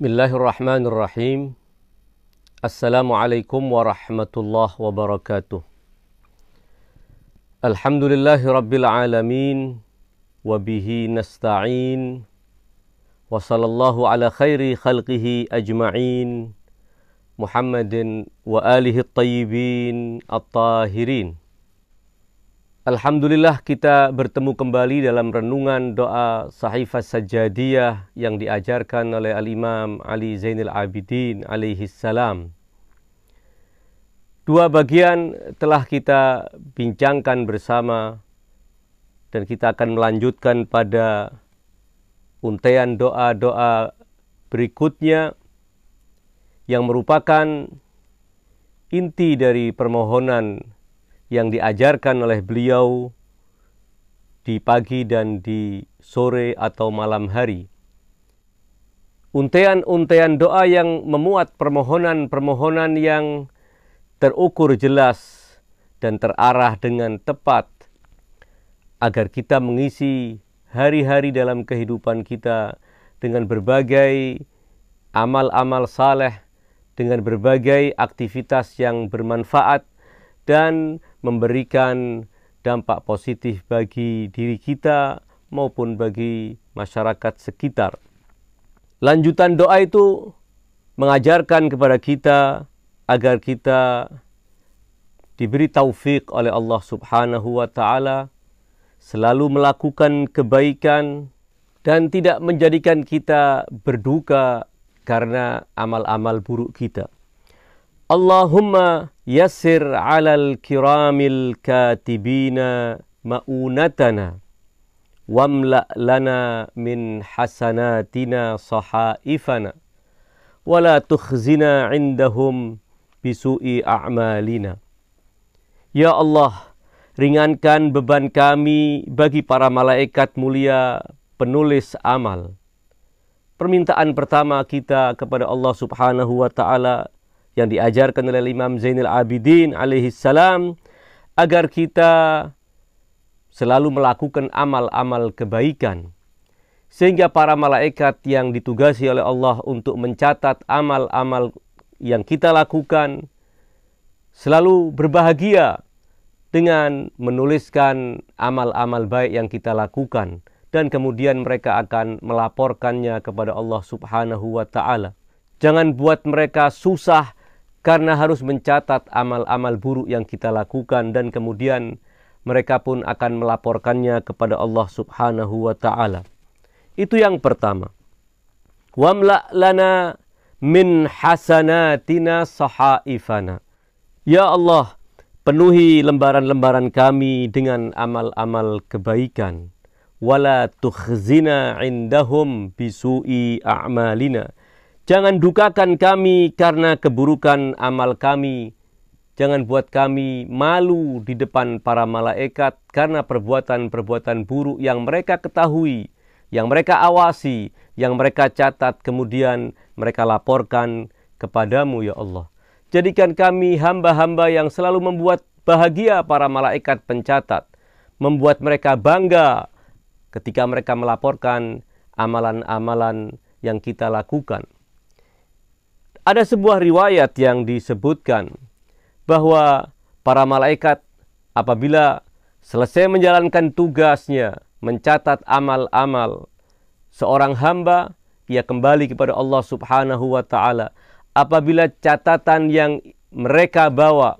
Bismillahirrahmanirrahim. Assalamualaikum warahmatullahi wabarakatuh. Alhamdulillahi rabbil alamin wa bihi nasta'in wa sallallahu ala khairi khalqihi ajma'in Muhammadin wa alihi at-tayyibin at-tahirin. Alhamdulillah kita bertemu kembali dalam renungan doa Sahifah Sajadiyah yang diajarkan oleh Al-Imam Ali Zainal Abidin alaihi salam. Dua bagian telah kita bincangkan bersama dan kita akan melanjutkan pada untaian doa-doa berikutnya yang merupakan inti dari permohonan yang diajarkan oleh beliau di pagi dan di sore atau malam hari. Untean-untean doa yang memuat permohonan-permohonan yang terukur jelas dan terarah dengan tepat agar kita mengisi hari-hari dalam kehidupan kita dengan berbagai amal-amal saleh, dengan berbagai aktivitas yang bermanfaat dan memberikan dampak positif bagi diri kita maupun bagi masyarakat sekitar. Lanjutan doa itu mengajarkan kepada kita agar kita diberi taufik oleh Allah Subhanahu wa taala selalu melakukan kebaikan dan tidak menjadikan kita berduka karena amal-amal buruk kita. Allahumma yassir alal kiramil katibina ma'unatana wamla lana min hasanatina sahaifana wala tukhzina indahum bisu'i a'malina. Ya Allah ringankan beban kami bagi para malaikat mulia penulis amal. Permintaan pertama kita kepada Allah Subhanahu wa taala yang diajarkan oleh Imam Zainal Abidin alaihi salam agar kita selalu melakukan amal-amal kebaikan sehingga para malaikat yang ditugasi oleh Allah untuk mencatat amal-amal yang kita lakukan selalu berbahagia dengan menuliskan amal-amal baik yang kita lakukan dan kemudian mereka akan melaporkannya kepada Allah Subhanahu wa taala. Jangan buat mereka susah karena harus mencatat amal-amal buruk yang kita lakukan dan kemudian mereka pun akan melaporkannya kepada Allah Subhanahu wa taala. Itu yang pertama. Wamla lana min hasanatina sahaifana. Ya Allah, penuhi lembaran-lembaran kami dengan amal-amal kebaikan. Wala tukhzina indahum bisu'i a'malina Jangan dukakan kami karena keburukan amal kami. Jangan buat kami malu di depan para malaikat karena perbuatan-perbuatan buruk yang mereka ketahui, yang mereka awasi, yang mereka catat, kemudian mereka laporkan kepadamu, ya Allah. Jadikan kami hamba-hamba yang selalu membuat bahagia para malaikat pencatat, membuat mereka bangga ketika mereka melaporkan amalan-amalan yang kita lakukan. Ada sebuah riwayat yang disebutkan bahwa para malaikat apabila selesai menjalankan tugasnya mencatat amal-amal seorang hamba ia kembali kepada Allah Subhanahu wa taala. Apabila catatan yang mereka bawa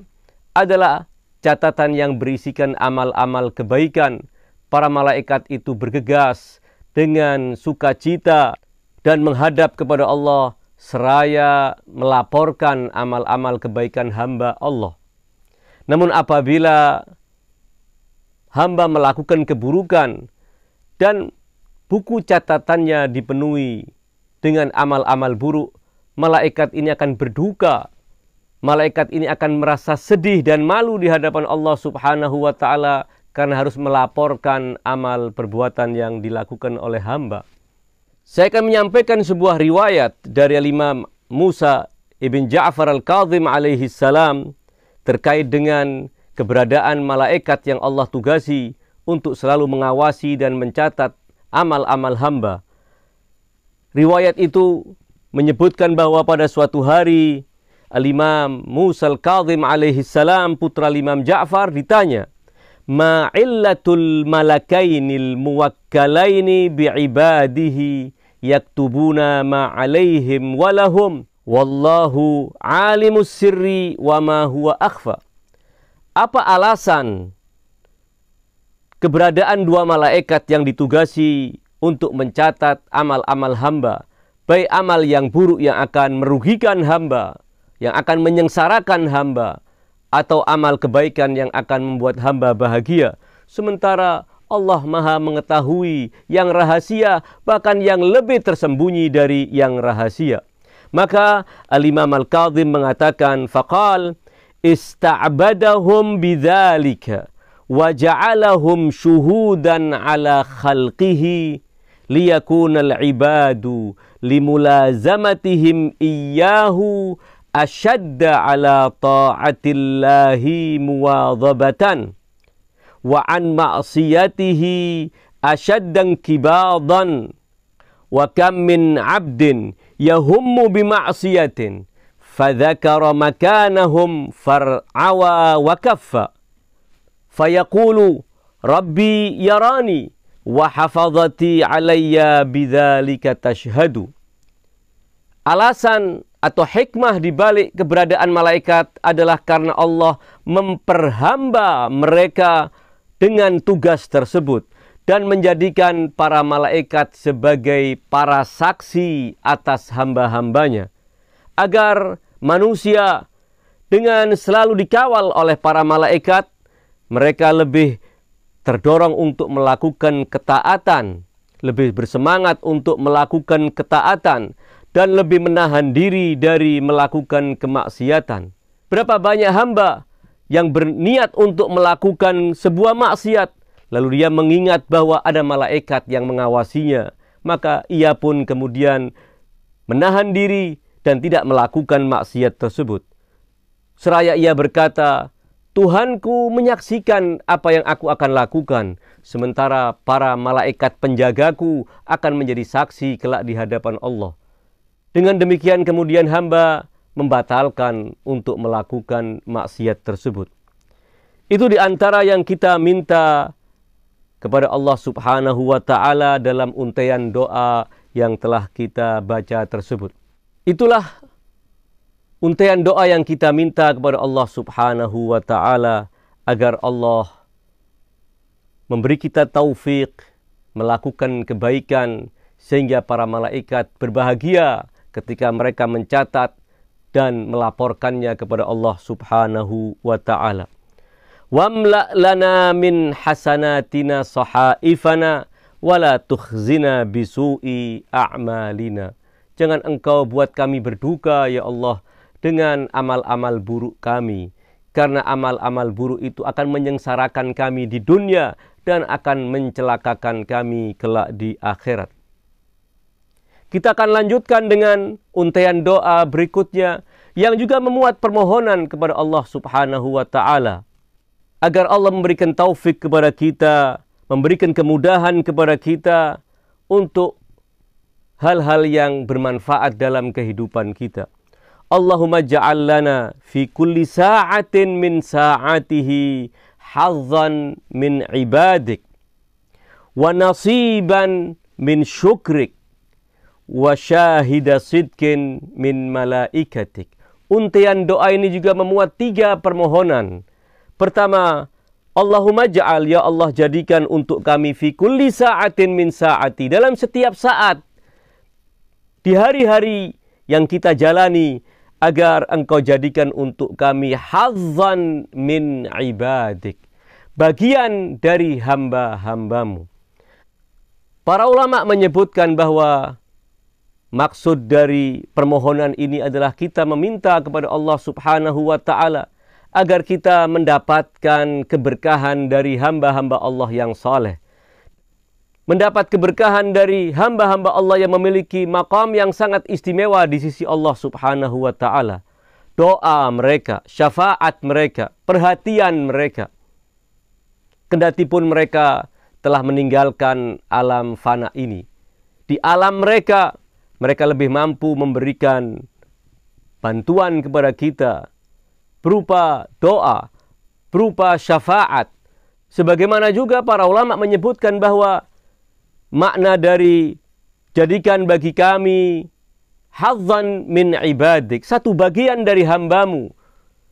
adalah catatan yang berisikan amal-amal kebaikan para malaikat itu bergegas dengan sukacita dan menghadap kepada Allah seraya melaporkan amal-amal kebaikan hamba Allah. Namun apabila hamba melakukan keburukan dan buku catatannya dipenuhi dengan amal-amal buruk, malaikat ini akan berduka. Malaikat ini akan merasa sedih dan malu di hadapan Allah Subhanahu wa taala karena harus melaporkan amal perbuatan yang dilakukan oleh hamba. Saya akan menyampaikan sebuah riwayat dari Imam Musa ibn Ja'far al-Kadhim alaihi salam terkait dengan keberadaan malaikat yang Allah tugasi untuk selalu mengawasi dan mencatat amal-amal hamba. Riwayat itu menyebutkan bahwa pada suatu hari Al-Imam Musa Al-Kadhim alaihi salam putra Imam Ja'far ditanya, "Ma illatul malakainil muwakkalaini bi'ibadihi yaktubuna ma alaihim walahum wallahu alimus sirri wa ma huwa akhfa." Apa alasan keberadaan dua malaikat yang ditugasi untuk mencatat amal-amal hamba, baik amal yang buruk yang akan merugikan hamba yang akan menyengsarakan hamba atau amal kebaikan yang akan membuat hamba bahagia. Sementara Allah Maha mengetahui yang rahasia bahkan yang lebih tersembunyi dari yang rahasia. Maka Al-Imam Al-Kadhim mengatakan faqal ista'badahum bidzalika wa ja'alahum syuhudan ala khalqihi liyakuna al-ibadu limulazamatihim iyyahu ashadda ala ta'atillahi muwadhabatan wa an ma'siyatihi ashaddan kibadan. Wa kam min 'abdin yahummu bi ma'siyatin fadzakara makanahum far'awa wa kaffa. Fayaqulu rabbi yarani wa hafazati alayya bidzalika tashhadu. Alasan atau hikmah di balik keberadaan malaikat adalah karena Allah memperhamba mereka dengan tugas tersebut dan menjadikan para malaikat sebagai para saksi atas hamba-hambanya agar manusia dengan selalu dikawal oleh para malaikat mereka lebih terdorong untuk melakukan ketaatan lebih bersemangat untuk melakukan ketaatan dan lebih menahan diri dari melakukan kemaksiatan. Berapa banyak hamba yang berniat untuk melakukan sebuah maksiat, lalu dia mengingat bahwa ada malaikat yang mengawasinya, maka ia pun kemudian menahan diri dan tidak melakukan maksiat tersebut. Seraya ia berkata, Tuhanku menyaksikan apa yang aku akan lakukan, sementara para malaikat penjagaku akan menjadi saksi kelak di hadapan Allah. Dengan demikian kemudian hamba membatalkan untuk melakukan maksiat tersebut. Itu di antara yang kita minta kepada Allah Subhanahu wa taala dalam untaian doa yang telah kita baca tersebut. Itulah untaian doa yang kita minta kepada Allah Subhanahu wa taala agar Allah memberi kita taufik melakukan kebaikan sehingga para malaikat berbahagia ketika mereka mencatat dan melaporkannya kepada Allah Subhanahu wa taala. Wamla lana min hasanatina sahaifana wala tukhzina bisu'i a'malina. Jangan engkau buat kami berduka ya Allah dengan amal-amal buruk kami. Karena amal-amal buruk itu akan menyengsarakan kami di dunia dan akan mencelakakan kami kelak di akhirat. Kita akan lanjutkan dengan untaian doa berikutnya yang juga memuat permohonan kepada Allah Subhanahu wa taala agar Allah memberikan taufik kepada kita, memberikan kemudahan kepada kita untuk hal-hal yang bermanfaat dalam kehidupan kita. Allahumma ja'al lana fi kulli sa'atin min sa'atihi hazzan min ibadik wa nasiban min syukrik wa syahida sidkin min malaikatik. Untian doa ini juga memuat tiga permohonan. Pertama, Allahumma ja'al ya Allah jadikan untuk kami fi kulli sa'atin min sa'ati dalam setiap saat di hari-hari yang kita jalani agar engkau jadikan untuk kami hazzan min ibadik bagian dari hamba-hambamu. Para ulama menyebutkan bahwa Maksud dari permohonan ini adalah kita meminta kepada Allah Subhanahu wa taala agar kita mendapatkan keberkahan dari hamba-hamba Allah yang saleh. mendapat keberkahan dari hamba-hamba Allah yang memiliki makam yang sangat istimewa di sisi Allah Subhanahu wa taala. Doa mereka, syafaat mereka, perhatian mereka. Kendati pun mereka telah meninggalkan alam fana ini. Di alam mereka, mereka lebih mampu memberikan bantuan kepada kita berupa doa, berupa syafaat. Sebagaimana juga para ulama menyebutkan bahwa makna dari jadikan bagi kami hadzan min ibadik, satu bagian dari hambamu.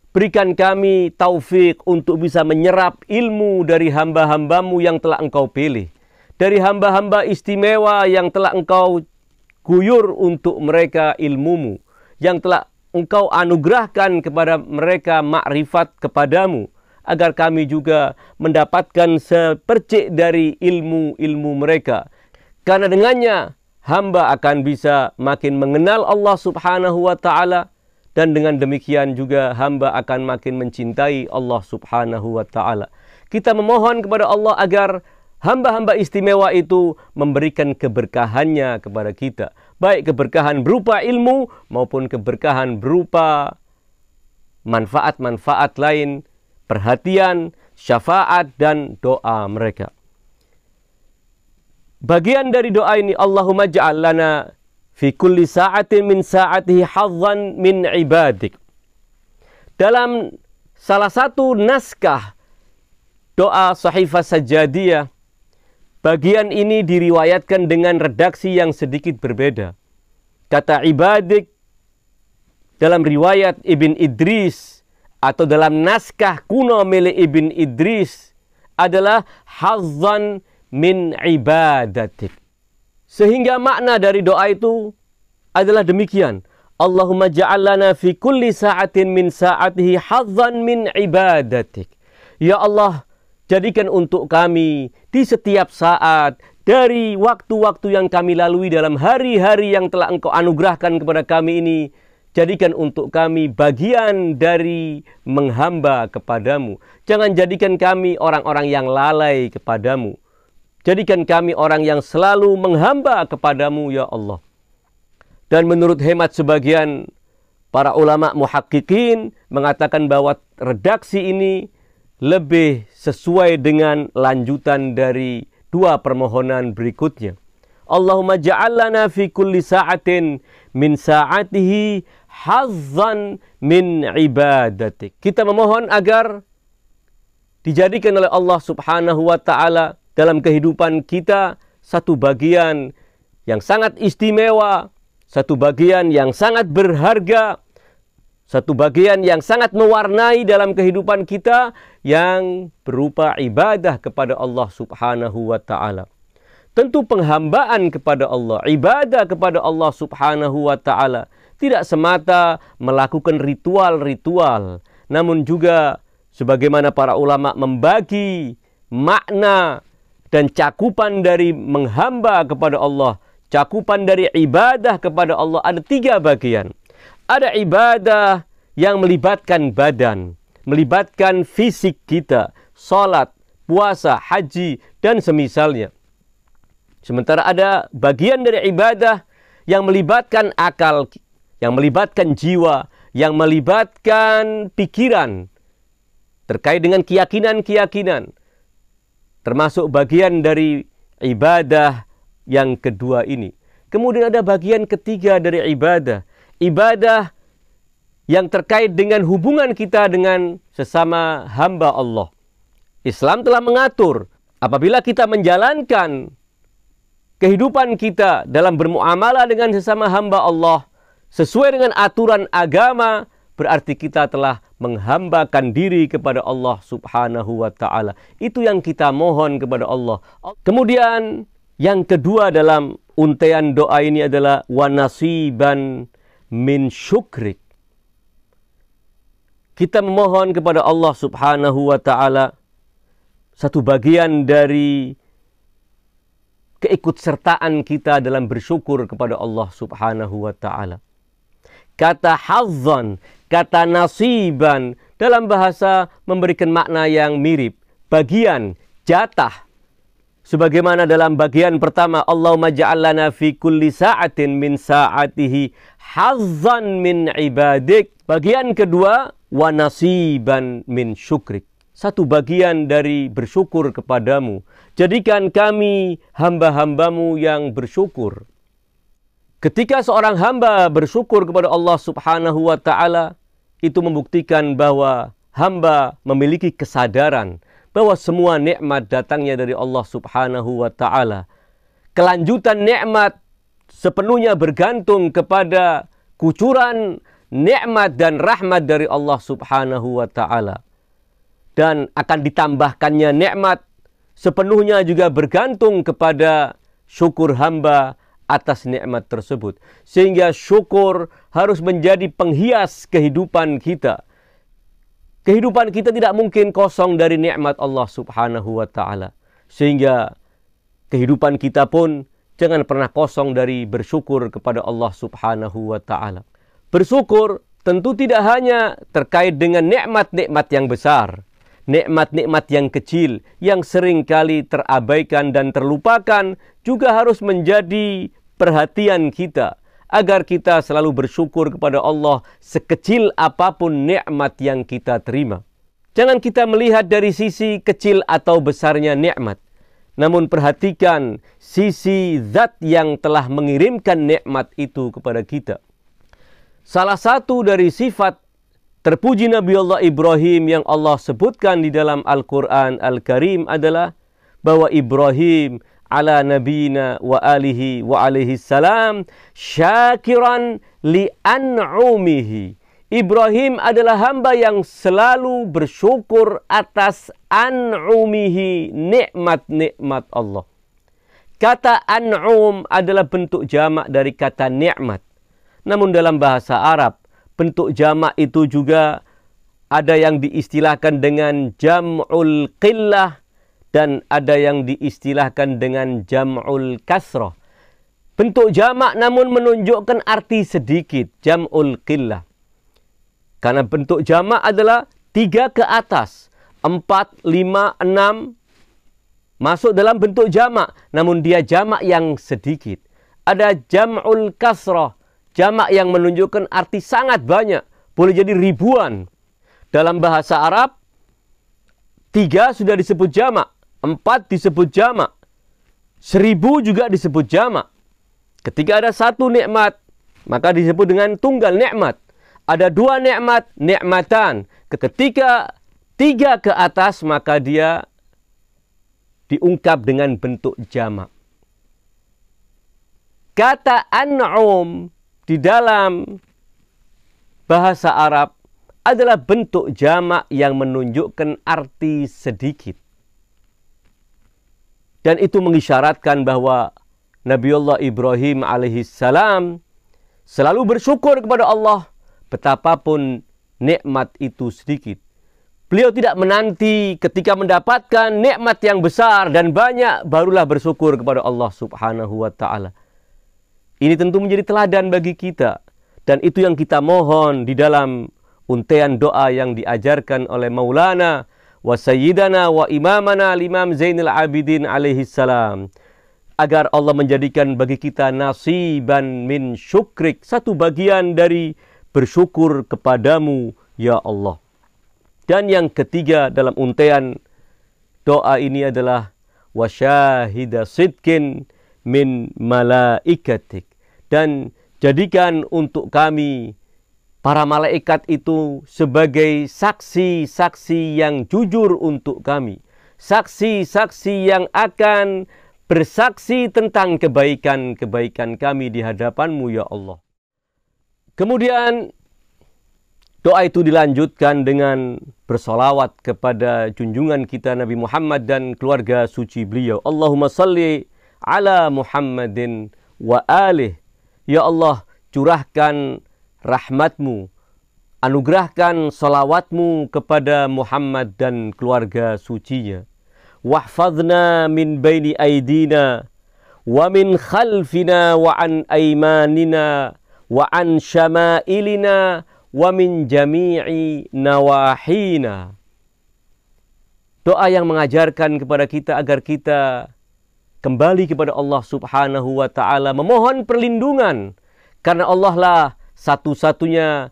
Berikan kami taufik untuk bisa menyerap ilmu dari hamba-hambamu yang telah engkau pilih. Dari hamba-hamba istimewa yang telah engkau guyur untuk mereka ilmumu. Yang telah engkau anugerahkan kepada mereka makrifat kepadamu agar kami juga mendapatkan sepercik dari ilmu-ilmu mereka. Karena dengannya hamba akan bisa makin mengenal Allah Subhanahu wa taala dan dengan demikian juga hamba akan makin mencintai Allah Subhanahu wa taala. Kita memohon kepada Allah agar hamba-hamba istimewa itu memberikan keberkahannya kepada kita, baik keberkahan berupa ilmu maupun keberkahan berupa manfaat-manfaat lain perhatian, syafaat dan doa mereka. Bagian dari doa ini Allahumma ja'al fi kulli sa'atin min sa'atihi hadzan min ibadik. Dalam salah satu naskah doa sahifah sajadiyah bagian ini diriwayatkan dengan redaksi yang sedikit berbeda. Kata ibadik dalam riwayat Ibn Idris atau dalam naskah kuno milik Ibn Idris adalah hazan min ibadatik. Sehingga makna dari doa itu adalah demikian. Allahumma ja'alana fi kulli sa'atin min sa'atihi hazan min ibadatik. Ya Allah, jadikan untuk kami di setiap saat dari waktu-waktu yang kami lalui dalam hari-hari yang telah engkau anugerahkan kepada kami ini Jadikan untuk kami bagian dari menghamba kepadamu. Jangan jadikan kami orang-orang yang lalai kepadamu. Jadikan kami orang yang selalu menghamba kepadamu ya Allah. Dan menurut hemat sebagian para ulama muhakkikin mengatakan bahwa redaksi ini lebih sesuai dengan lanjutan dari dua permohonan berikutnya. Allahumma ja'alna fi kulli sa'atin min sa'atihi hazzan min ibadatik. Kita memohon agar dijadikan oleh Allah Subhanahu wa taala dalam kehidupan kita satu bagian yang sangat istimewa, satu bagian yang sangat berharga, satu bagian yang sangat mewarnai dalam kehidupan kita yang berupa ibadah kepada Allah Subhanahu wa taala. Tentu penghambaan kepada Allah, ibadah kepada Allah Subhanahu wa taala tidak semata melakukan ritual-ritual, namun juga sebagaimana para ulama membagi makna dan cakupan dari menghamba kepada Allah, cakupan dari ibadah kepada Allah ada tiga bagian. Ada ibadah yang melibatkan badan, melibatkan fisik kita, salat, puasa, haji, dan semisalnya. Sementara ada bagian dari ibadah yang melibatkan akal yang melibatkan jiwa, yang melibatkan pikiran terkait dengan keyakinan-keyakinan, termasuk bagian dari ibadah yang kedua ini. Kemudian ada bagian ketiga dari ibadah, ibadah yang terkait dengan hubungan kita dengan sesama hamba Allah. Islam telah mengatur apabila kita menjalankan kehidupan kita dalam bermuamalah dengan sesama hamba Allah, sesuai dengan aturan agama berarti kita telah menghambakan diri kepada Allah Subhanahu wa taala. Itu yang kita mohon kepada Allah. Kemudian yang kedua dalam untaian doa ini adalah wanasiban min syukrik. Kita memohon kepada Allah Subhanahu wa taala satu bagian dari keikutsertaan kita dalam bersyukur kepada Allah Subhanahu wa taala kata hazzan, kata nasiban dalam bahasa memberikan makna yang mirip, bagian, jatah. Sebagaimana dalam bagian pertama, Allahumma ja'alana fi kulli sa'atin min sa'atihi hazzan min ibadik. Bagian kedua, wa nasiban min syukrik. Satu bagian dari bersyukur kepadamu. Jadikan kami hamba-hambamu yang bersyukur. Ketika seorang hamba bersyukur kepada Allah subhanahu wa ta'ala, itu membuktikan bahwa hamba memiliki kesadaran bahwa semua nikmat datangnya dari Allah Subhanahu wa taala. Kelanjutan nikmat sepenuhnya bergantung kepada kucuran nikmat dan rahmat dari Allah Subhanahu wa taala. Dan akan ditambahkannya nikmat sepenuhnya juga bergantung kepada syukur hamba atas nikmat tersebut. Sehingga syukur harus menjadi penghias kehidupan kita. Kehidupan kita tidak mungkin kosong dari nikmat Allah Subhanahu wa taala. Sehingga kehidupan kita pun jangan pernah kosong dari bersyukur kepada Allah Subhanahu wa taala. Bersyukur tentu tidak hanya terkait dengan nikmat-nikmat yang besar, nikmat-nikmat yang kecil yang sering kali terabaikan dan terlupakan juga harus menjadi perhatian kita agar kita selalu bersyukur kepada Allah sekecil apa pun nikmat yang kita terima. Jangan kita melihat dari sisi kecil atau besarnya nikmat. Namun perhatikan sisi zat yang telah mengirimkan nikmat itu kepada kita. Salah satu dari sifat terpuji Nabi Allah Ibrahim yang Allah sebutkan di dalam Al-Quran Al-Karim adalah bahwa Ibrahim ala nabiyina wa alihi wa alaihi salam syakiran li an'umihi. Ibrahim adalah hamba yang selalu bersyukur atas an'umihi, nikmat-nikmat Allah. Kata an'um adalah bentuk jamak dari kata nikmat. Namun dalam bahasa Arab, bentuk jamak itu juga ada yang diistilahkan dengan jam'ul qillah dan ada yang diistilahkan dengan jam'ul kasrah. Bentuk jamak namun menunjukkan arti sedikit, jam'ul qillah. Karena bentuk jamak adalah tiga ke atas, empat, lima, enam, masuk dalam bentuk jamak. Namun dia jamak yang sedikit. Ada jam'ul kasrah, jamak yang menunjukkan arti sangat banyak. Boleh jadi ribuan. Dalam bahasa Arab, tiga sudah disebut jamak. Empat disebut jamak. Seribu juga disebut jamak. Ketika ada satu nikmat, maka disebut dengan tunggal nikmat. Ada dua nikmat, nikmatan. Ketika tiga ke atas, maka dia diungkap dengan bentuk jamak. Kata an'um di dalam bahasa Arab adalah bentuk jamak yang menunjukkan arti sedikit. Dan itu mengisyaratkan bahwa Nabiullah Ibrahim alaihissalam selalu bersyukur kepada Allah betapapun nikmat itu sedikit. Beliau tidak menanti ketika mendapatkan nikmat yang besar dan banyak barulah bersyukur kepada Allah Subhanahu wa taala. Ini tentu menjadi teladan bagi kita dan itu yang kita mohon di dalam untean doa yang diajarkan oleh Maulana wa sayyidana wa imamana Imam Zainal Abidin alaihi salam. Agar Allah menjadikan bagi kita nasiban min syukrik satu bagian dari bersyukur kepadamu ya Allah. Dan yang ketiga dalam untean doa ini adalah wa syahida sidkin min malaikatik. Dan jadikan untuk kami para malaikat itu sebagai saksi-saksi yang jujur untuk kami. Saksi-saksi yang akan bersaksi tentang kebaikan-kebaikan kami di hadapanmu ya Allah. Kemudian doa itu dilanjutkan dengan bersolawat kepada junjungan kita Nabi Muhammad dan keluarga suci beliau. Allahumma salli ala Muhammadin wa alih. Ya Allah, curahkan rahmatmu, anugerahkan salawatmu kepada Muhammad dan keluarga sucinya. Wahfadna min baini aidina wa min khalfina wa an aimanina wa an syama'ilina wa min jami'i nawahina. Doa yang mengajarkan kepada kita agar kita kembali kepada Allah Subhanahu wa taala, memohon perlindungan karena Allah lah satu-satunya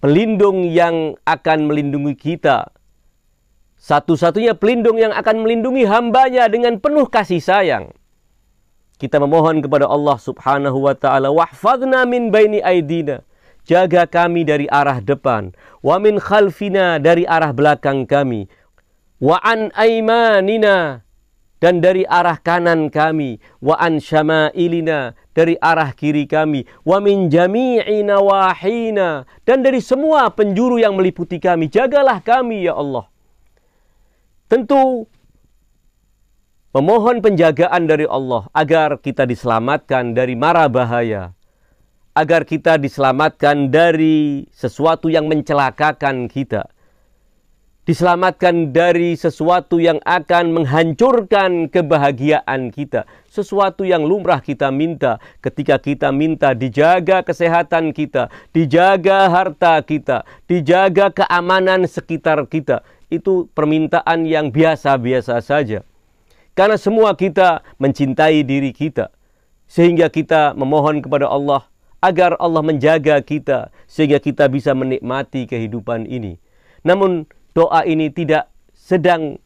pelindung yang akan melindungi kita. Satu-satunya pelindung yang akan melindungi hambanya dengan penuh kasih sayang. Kita memohon kepada Allah subhanahu wa ta'ala. Wahfadna min baini aidina. Jaga kami dari arah depan. Wa min khalfina dari arah belakang kami. Wa an aimanina dan dari arah kanan kami wa an syama'ilina dari arah kiri kami wa min jami'i nawahina dan dari semua penjuru yang meliputi kami jagalah kami ya Allah. Tentu memohon penjagaan dari Allah agar kita diselamatkan dari mara bahaya agar kita diselamatkan dari sesuatu yang mencelakakan kita diselamatkan dari sesuatu yang akan menghancurkan kebahagiaan kita, sesuatu yang lumrah kita minta ketika kita minta dijaga kesehatan kita, dijaga harta kita, dijaga keamanan sekitar kita. Itu permintaan yang biasa-biasa saja. Karena semua kita mencintai diri kita, sehingga kita memohon kepada Allah agar Allah menjaga kita sehingga kita bisa menikmati kehidupan ini. Namun doa ini tidak sedang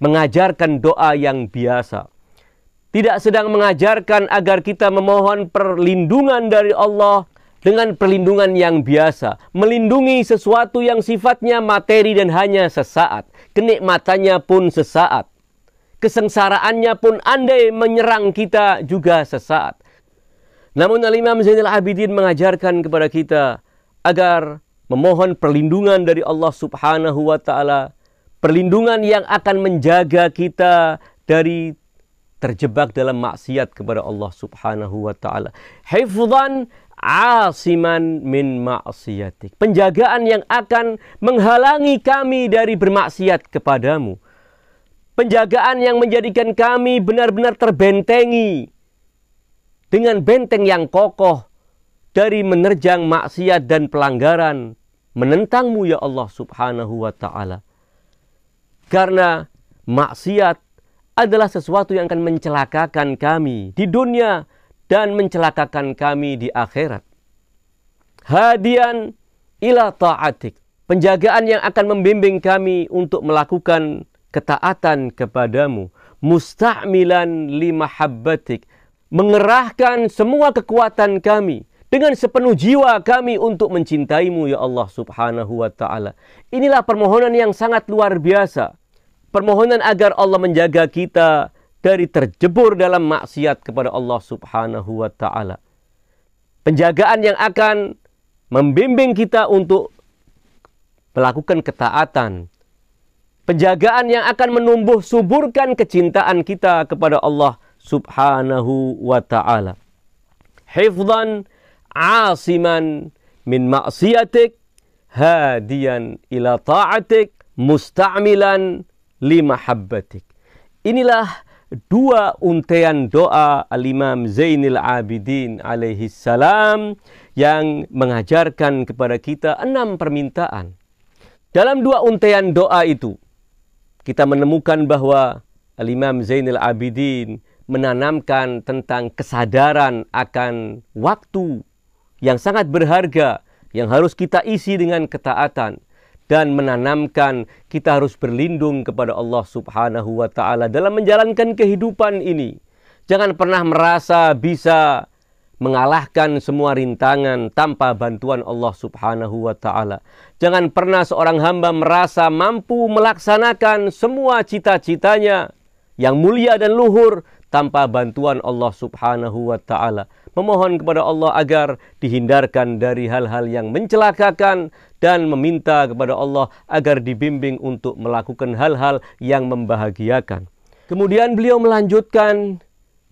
mengajarkan doa yang biasa. Tidak sedang mengajarkan agar kita memohon perlindungan dari Allah dengan perlindungan yang biasa, melindungi sesuatu yang sifatnya materi dan hanya sesaat, kenikmatannya pun sesaat, kesengsaraannya pun andai menyerang kita juga sesaat. Namun Al-Imam Zainal Abidin mengajarkan kepada kita agar memohon perlindungan dari Allah Subhanahu wa taala, perlindungan yang akan menjaga kita dari terjebak dalam maksiat kepada Allah Subhanahu wa taala. Hifdzan asiman min maksiatik. Penjagaan yang akan menghalangi kami dari bermaksiat kepadamu. Penjagaan yang menjadikan kami benar-benar terbentengi dengan benteng yang kokoh dari menerjang maksiat dan pelanggaran menentangmu ya Allah subhanahu wa ta'ala. Karena maksiat adalah sesuatu yang akan mencelakakan kami di dunia dan mencelakakan kami di akhirat. Hadian ila ta'atik. Penjagaan yang akan membimbing kami untuk melakukan ketaatan kepadamu. Musta'milan limahabbatik. Mengerahkan semua kekuatan kami dengan sepenuh jiwa kami untuk mencintaimu ya Allah subhanahu wa ta'ala. Inilah permohonan yang sangat luar biasa. Permohonan agar Allah menjaga kita dari terjebur dalam maksiat kepada Allah subhanahu wa ta'ala. Penjagaan yang akan membimbing kita untuk melakukan ketaatan. Penjagaan yang akan menumbuh suburkan kecintaan kita kepada Allah subhanahu wa ta'ala. Hifdan asiman min maksiatik hadiyan ila ta'atik musta'milan limahabbatik. Inilah dua untean doa Al-Imam Zainil Abidin alaihi salam yang mengajarkan kepada kita enam permintaan. Dalam dua untean doa itu, kita menemukan bahwa Al-Imam Zainil Abidin menanamkan tentang kesadaran akan waktu yang sangat berharga yang harus kita isi dengan ketaatan dan menanamkan kita harus berlindung kepada Allah Subhanahu wa taala dalam menjalankan kehidupan ini. Jangan pernah merasa bisa mengalahkan semua rintangan tanpa bantuan Allah Subhanahu wa taala. Jangan pernah seorang hamba merasa mampu melaksanakan semua cita-citanya yang mulia dan luhur tanpa bantuan Allah Subhanahu wa taala memohon kepada Allah agar dihindarkan dari hal-hal yang mencelakakan dan meminta kepada Allah agar dibimbing untuk melakukan hal-hal yang membahagiakan. Kemudian beliau melanjutkan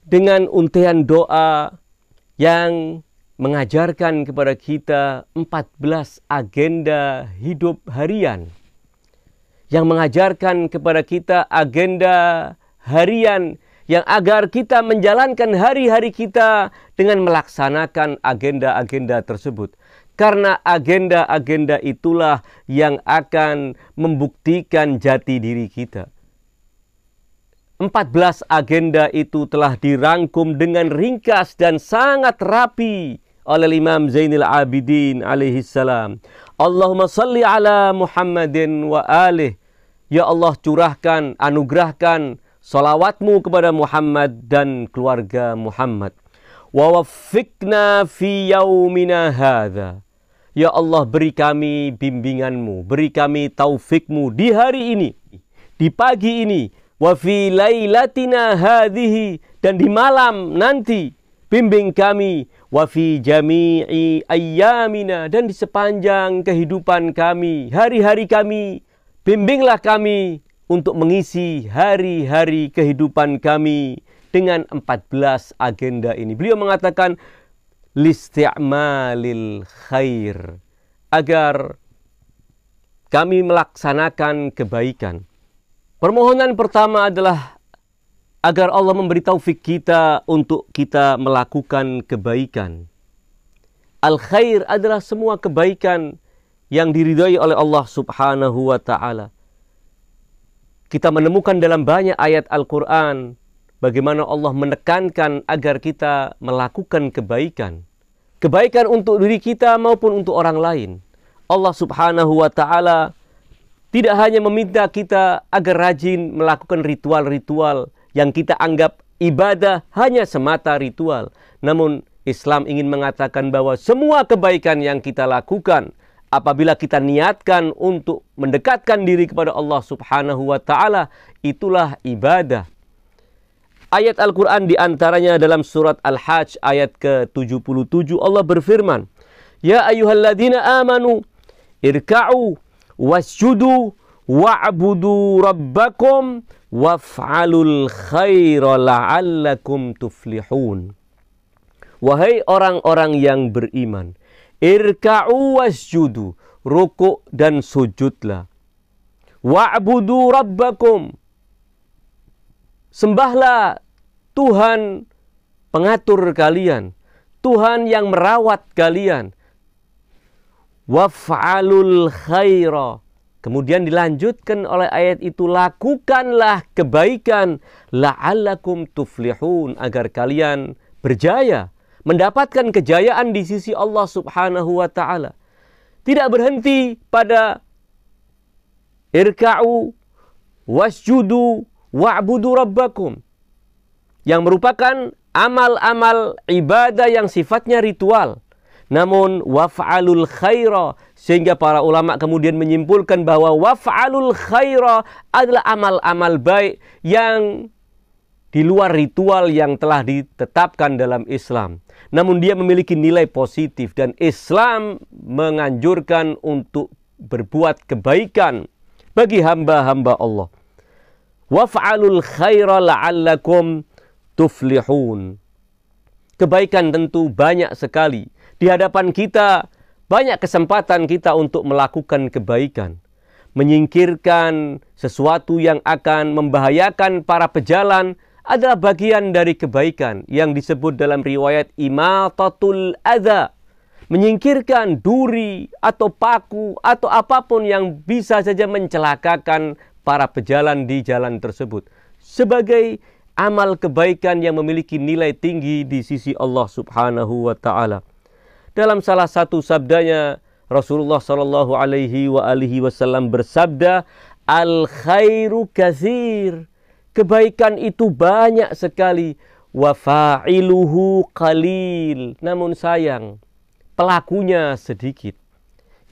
dengan untean doa yang mengajarkan kepada kita 14 agenda hidup harian yang mengajarkan kepada kita agenda harian yang agar kita menjalankan hari-hari kita dengan melaksanakan agenda-agenda tersebut. Karena agenda-agenda itulah yang akan membuktikan jati diri kita. 14 agenda itu telah dirangkum dengan ringkas dan sangat rapi oleh Imam Zainul Abidin alaihi salam. Allahumma salli ala Muhammadin wa alih. Ya Allah curahkan, anugerahkan salawatmu kepada Muhammad dan keluarga Muhammad. Wa waffiqna fi yaumina hadha. Ya Allah beri kami bimbinganmu, beri kami taufikmu di hari ini, di pagi ini, wa fi hadhihi dan di malam nanti bimbing kami wa fi jami'i ayyamina dan di sepanjang kehidupan kami hari-hari kami bimbinglah kami untuk mengisi hari-hari kehidupan kami dengan 14 agenda ini. Beliau mengatakan listi'malil khair agar kami melaksanakan kebaikan Permohonan pertama adalah agar Allah memberi taufik kita untuk kita melakukan kebaikan. Al-khair adalah semua kebaikan yang diridhai oleh Allah Subhanahu wa taala. Kita menemukan dalam banyak ayat Al-Qur'an bagaimana Allah menekankan agar kita melakukan kebaikan. Kebaikan untuk diri kita maupun untuk orang lain. Allah Subhanahu wa taala tidak hanya meminta kita agar rajin melakukan ritual-ritual yang kita anggap ibadah hanya semata ritual. Namun Islam ingin mengatakan bahwa semua kebaikan yang kita lakukan apabila kita niatkan untuk mendekatkan diri kepada Allah Subhanahu wa taala itulah ibadah. Ayat Al-Qur'an di antaranya dalam surat Al-Hajj ayat ke-77 Allah berfirman, "Ya ayyuhalladzina amanu irka'u wasjudu wa'budu rabbakum waf'alul khaira la'allakum tuflihun. Wahai orang-orang yang beriman, irka'u wasjudu, rukuk dan sujudlah. Wa'budu rabbakum. Sembahlah Tuhan pengatur kalian, Tuhan yang merawat kalian, waf'alul khaira. Kemudian dilanjutkan oleh ayat itu lakukanlah kebaikan la'allakum tuflihun agar kalian berjaya mendapatkan kejayaan di sisi Allah Subhanahu wa taala. Tidak berhenti pada irka'u wasjudu wa'budu rabbakum yang merupakan amal-amal ibadah yang sifatnya ritual namun waf'alul khaira sehingga para ulama kemudian menyimpulkan bahwa waf'alul khaira adalah amal-amal baik yang di luar ritual yang telah ditetapkan dalam Islam. Namun dia memiliki nilai positif dan Islam menganjurkan untuk berbuat kebaikan bagi hamba-hamba Allah. Waf'alul khaira la'allakum tuflihun. Kebaikan tentu banyak sekali di hadapan kita banyak kesempatan kita untuk melakukan kebaikan, menyingkirkan sesuatu yang akan membahayakan para pejalan adalah bagian dari kebaikan yang disebut dalam riwayat imatatul adza menyingkirkan duri atau paku atau apa pun yang bisa saja mencelakakan para pejalan di jalan tersebut sebagai amal kebaikan yang memiliki nilai tinggi di sisi Allah Subhanahu wa taala. Dalam salah satu sabdanya Rasulullah Shallallahu Alaihi wa alihi Wasallam bersabda, al khairu kathir. Kebaikan itu banyak sekali. Wa fa'iluhu qalil. Namun sayang, pelakunya sedikit.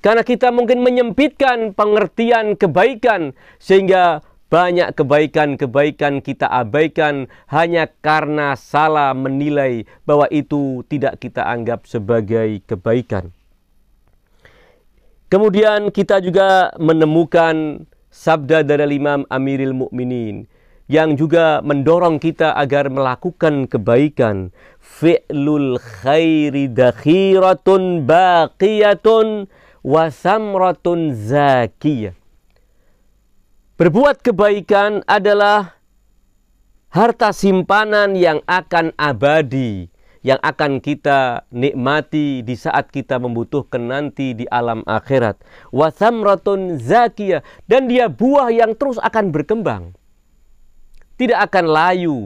Karena kita mungkin menyempitkan pengertian kebaikan sehingga banyak kebaikan-kebaikan kita abaikan hanya karena salah menilai bahwa itu tidak kita anggap sebagai kebaikan. Kemudian kita juga menemukan sabda dari Imam Amiril Mukminin yang juga mendorong kita agar melakukan kebaikan. Fi'lul khairi dakhiratun baqiyatun wa samratun zakiyah Berbuat kebaikan adalah harta simpanan yang akan abadi, yang akan kita nikmati di saat kita membutuhkan nanti di alam akhirat. Wasamratun zakiyah dan dia buah yang terus akan berkembang. Tidak akan layu,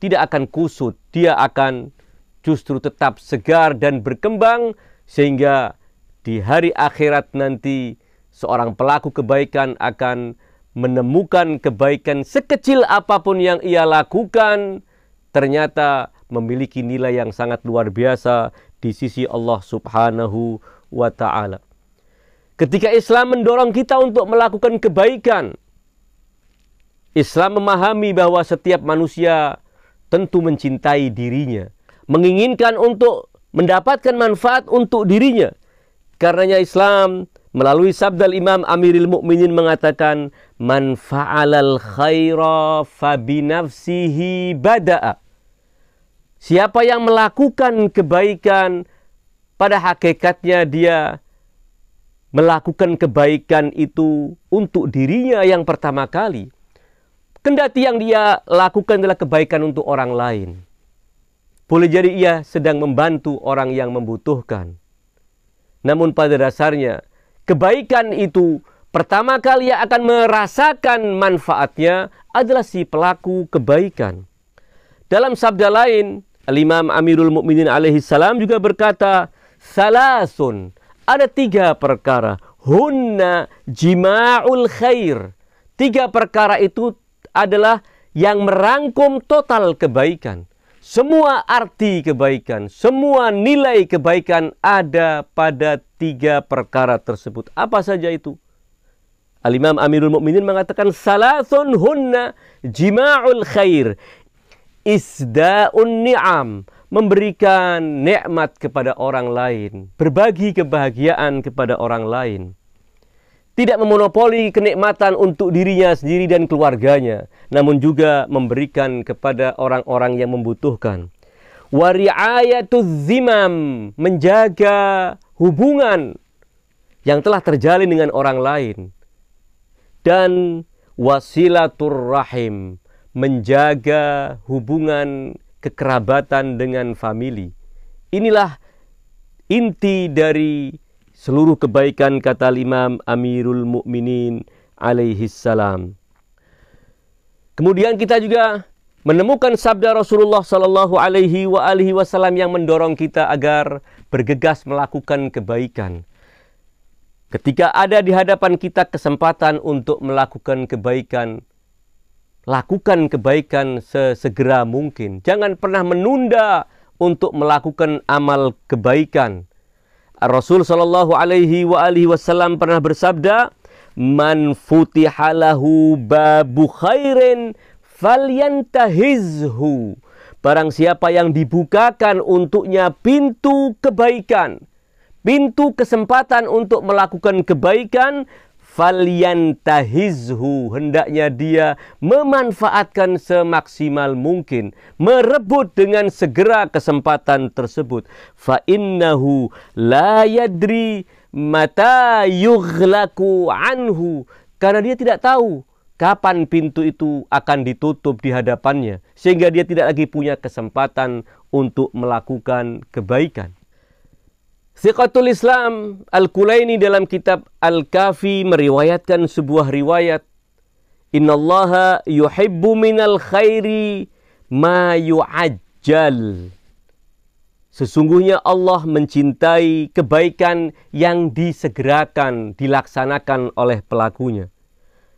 tidak akan kusut, dia akan justru tetap segar dan berkembang sehingga di hari akhirat nanti seorang pelaku kebaikan akan menemukan kebaikan sekecil apa pun yang ia lakukan ternyata memiliki nilai yang sangat luar biasa di sisi Allah Subhanahu wa taala. Ketika Islam mendorong kita untuk melakukan kebaikan, Islam memahami bahwa setiap manusia tentu mencintai dirinya, menginginkan untuk mendapatkan manfaat untuk dirinya. Karenanya Islam melalui sabda Imam Amirul Mukminin mengatakan man fa'alal khaira fabinafsihi bada'a. Siapa yang melakukan kebaikan pada hakikatnya dia melakukan kebaikan itu untuk dirinya yang pertama kali. Kendati yang dia lakukan adalah kebaikan untuk orang lain. Boleh jadi ia sedang membantu orang yang membutuhkan. Namun pada dasarnya, kebaikan itu pertama kali yang akan merasakan manfaatnya adalah si pelaku kebaikan. Dalam sabda lain, Al-Imam Amirul Mukminin alaihi salam juga berkata, "Salasun, ada tiga perkara. Hunna jima'ul khair. Tiga perkara itu adalah yang merangkum total kebaikan. Semua arti kebaikan, semua nilai kebaikan ada pada tiga perkara tersebut. Apa saja itu? Al-Imam Amirul Mukminin mengatakan salasun hunna jima'ul khair. Isda'un ni'am, memberikan nikmat kepada orang lain, berbagi kebahagiaan kepada orang lain tidak memonopoli kenikmatan untuk dirinya sendiri dan keluarganya, namun juga memberikan kepada orang-orang yang membutuhkan. Wari'ayatuz zimam, menjaga hubungan yang telah terjalin dengan orang lain. Dan wasilatur rahim, menjaga hubungan kekerabatan dengan famili. Inilah inti dari seluruh kebaikan kata Imam Amirul Mukminin alaihi salam. Kemudian kita juga menemukan sabda Rasulullah sallallahu alaihi wa alihi wasallam yang mendorong kita agar bergegas melakukan kebaikan. Ketika ada di hadapan kita kesempatan untuk melakukan kebaikan, lakukan kebaikan sesegera mungkin. Jangan pernah menunda untuk melakukan amal kebaikan. Rasul sallallahu alaihi wa alihi wasallam pernah bersabda, "Man futihalahu babu khairin falyantahizhu." Barang siapa yang dibukakan untuknya pintu kebaikan, pintu kesempatan untuk melakukan kebaikan, falyantahizhu. Hendaknya dia memanfaatkan semaksimal mungkin merebut dengan segera kesempatan tersebut. Fa innahu la yadri mata yughlaku anhu. Karena dia tidak tahu kapan pintu itu akan ditutup di hadapannya sehingga dia tidak lagi punya kesempatan untuk melakukan kebaikan Thiqatul Islam Al-Kulaini dalam kitab Al-Kafi meriwayatkan sebuah riwayat Innallaha yuhibbu minal khairi ma yu'ajjal Sesungguhnya Allah mencintai kebaikan yang disegerakan, dilaksanakan oleh pelakunya.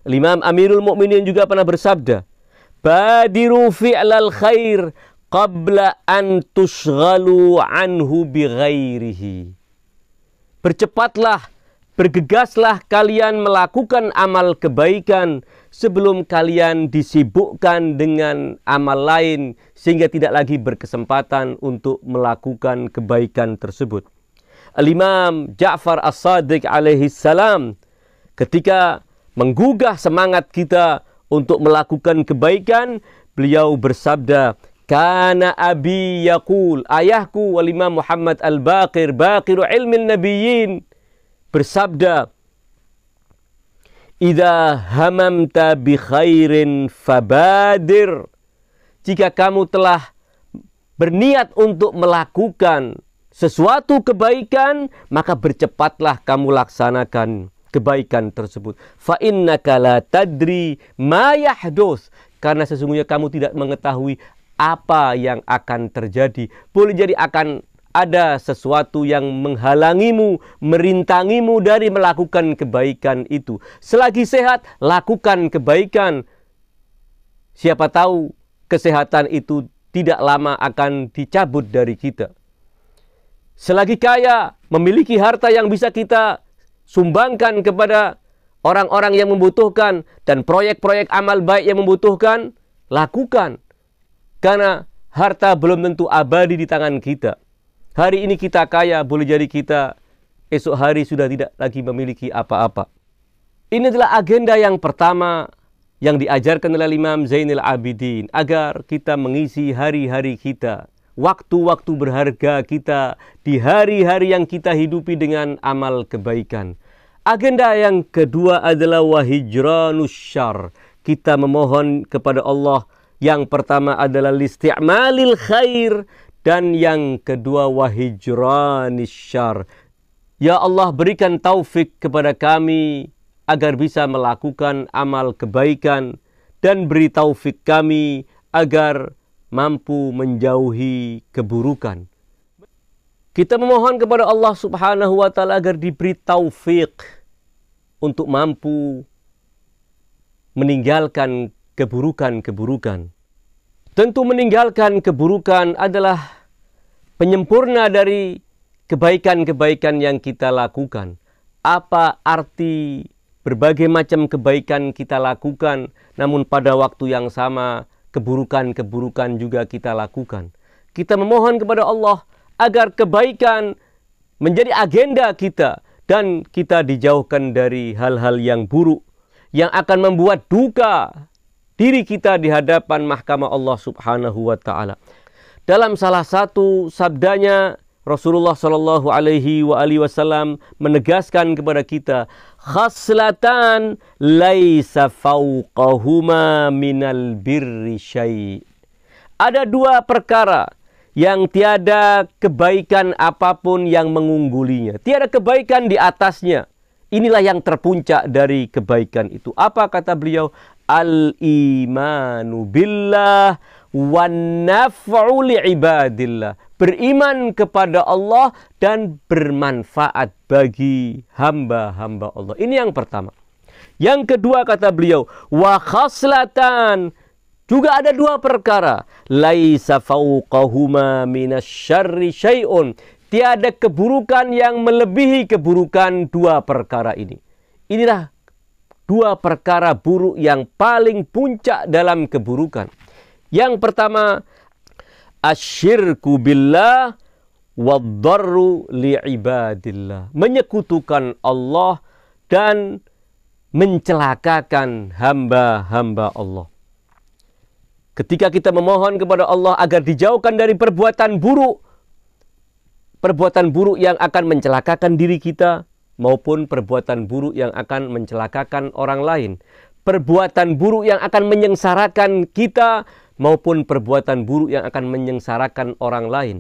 Imam Amirul Mukminin juga pernah bersabda, "Badiru fi'lal khair qabla an tushghalu anhu bighairihi. Bercepatlah, bergegaslah kalian melakukan amal kebaikan sebelum kalian disibukkan dengan amal lain sehingga tidak lagi berkesempatan untuk melakukan kebaikan tersebut. Al-Imam Ja'far As-Sadiq alaihi salam ketika menggugah semangat kita untuk melakukan kebaikan, beliau bersabda, Kana abi yaqul ayahku wal Imam Muhammad Al-Baqir baqiru ilmin nabiyyin bersabda Idza hamamta bi khairin fabadir jika kamu telah berniat untuk melakukan sesuatu kebaikan maka bercepatlah kamu laksanakan kebaikan tersebut. Fa innaka la tadri ma yahdus. karena sesungguhnya kamu tidak mengetahui apa yang akan terjadi. Boleh jadi akan ada sesuatu yang menghalangimu, merintangimu dari melakukan kebaikan itu. Selagi sehat, lakukan kebaikan. Siapa tahu kesehatan itu tidak lama akan dicabut dari kita. Selagi kaya, memiliki harta yang bisa kita sumbangkan kepada orang-orang yang membutuhkan dan proyek-proyek amal baik yang membutuhkan, lakukan. Karena harta belum tentu abadi di tangan kita. Hari ini kita kaya, boleh jadi kita esok hari sudah tidak lagi memiliki apa-apa. Ini adalah agenda yang pertama yang diajarkan oleh Imam Zainal Abidin agar kita mengisi hari-hari kita, waktu-waktu berharga kita di hari-hari yang kita hidupi dengan amal kebaikan. Agenda yang kedua adalah wahijranus syar. Kita memohon kepada Allah yang pertama adalah listi'malil khair dan yang kedua wahijranis syar. Ya Allah berikan taufik kepada kami agar bisa melakukan amal kebaikan dan beri taufik kami agar mampu menjauhi keburukan. Kita memohon kepada Allah Subhanahu wa taala agar diberi taufik untuk mampu meninggalkan keburukan-keburukan. Tentu meninggalkan keburukan adalah penyempurna dari kebaikan-kebaikan yang kita lakukan. Apa arti berbagai macam kebaikan kita lakukan, namun pada waktu yang sama keburukan-keburukan juga kita lakukan. Kita memohon kepada Allah agar kebaikan menjadi agenda kita dan kita dijauhkan dari hal-hal yang buruk yang akan membuat duka diri kita di hadapan mahkamah Allah Subhanahu wa taala. Dalam salah satu sabdanya Rasulullah Shallallahu Alaihi Wasallam menegaskan kepada kita khaslatan laisa fauqahuma minal birri syai. Ada dua perkara yang tiada kebaikan apa pun yang mengunggulinya. Tiada kebaikan di atasnya. Inilah yang terpuncak dari kebaikan itu. Apa kata beliau? Al-imanu billah wa naf'u ibadillah beriman kepada Allah dan bermanfaat bagi hamba-hamba Allah. Ini yang pertama. Yang kedua kata beliau, wa khaslatan juga ada dua perkara. Laisa fauqahuma minasyarri syai'un. Tiada keburukan yang melebihi keburukan dua perkara ini. Inilah dua perkara buruk yang paling puncak dalam keburukan. Yang pertama, asyirku billah wadarru li'ibadillah. Menyekutukan Allah dan mencelakakan hamba-hamba Allah. Ketika kita memohon kepada Allah agar dijauhkan dari perbuatan buruk, perbuatan buruk yang akan mencelakakan diri kita, maupun perbuatan buruk yang akan mencelakakan orang lain, perbuatan buruk yang akan menyengsarakan kita, maupun perbuatan buruk yang akan menyengsarakan orang lain.